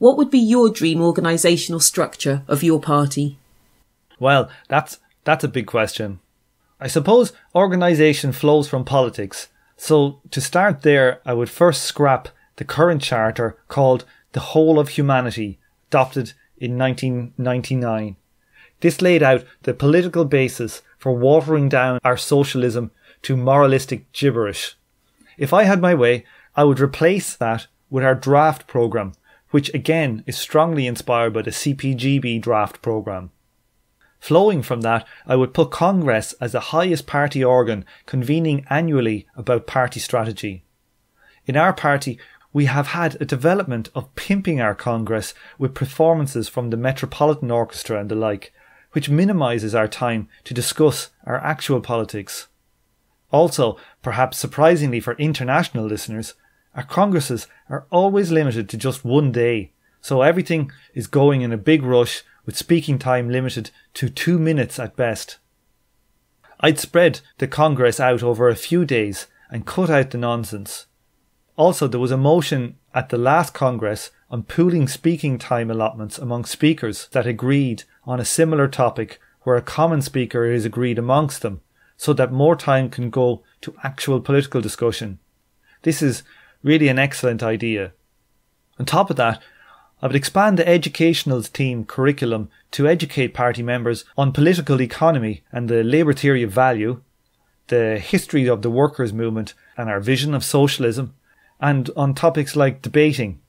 what would be your dream organisational structure of your party? Well, that's that's a big question. I suppose organisation flows from politics. So to start there, I would first scrap the current charter called the Whole of Humanity, adopted in 1999. This laid out the political basis for watering down our socialism to moralistic gibberish. If I had my way, I would replace that with our draft programme, which again is strongly inspired by the CPGB draft programme. Flowing from that, I would put Congress as the highest party organ convening annually about party strategy. In our party, we have had a development of pimping our Congress with performances from the Metropolitan Orchestra and the like, which minimises our time to discuss our actual politics. Also, perhaps surprisingly for international listeners, our congresses are always limited to just one day, so everything is going in a big rush with speaking time limited to two minutes at best. I'd spread the Congress out over a few days and cut out the nonsense. Also, there was a motion at the last Congress on pooling speaking time allotments among speakers that agreed on a similar topic where a common speaker is agreed amongst them so that more time can go to actual political discussion. This is really an excellent idea. On top of that, I would expand the educational team curriculum to educate party members on political economy and the labour theory of value, the history of the workers' movement and our vision of socialism, and on topics like debating.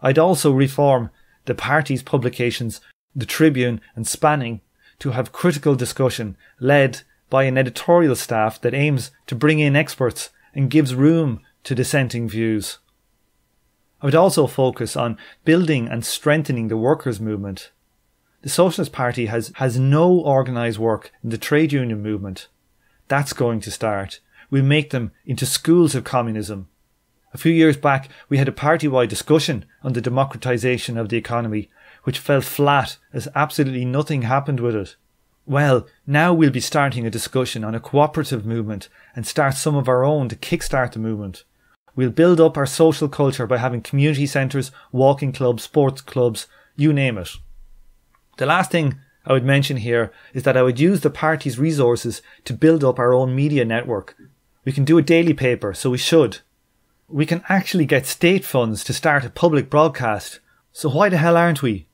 I'd also reform the party's publications, the Tribune and Spanning, to have critical discussion led by an editorial staff that aims to bring in experts and gives room to dissenting views. I would also focus on building and strengthening the workers' movement. The Socialist Party has, has no organised work in the trade union movement. That's going to start. We make them into schools of communism. A few years back, we had a party wide discussion on the democratisation of the economy, which fell flat as absolutely nothing happened with it. Well, now we'll be starting a discussion on a cooperative movement and start some of our own to kickstart the movement. We'll build up our social culture by having community centres, walking clubs, sports clubs, you name it. The last thing I would mention here is that I would use the party's resources to build up our own media network. We can do a daily paper, so we should. We can actually get state funds to start a public broadcast, so why the hell aren't we?